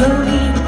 Jolene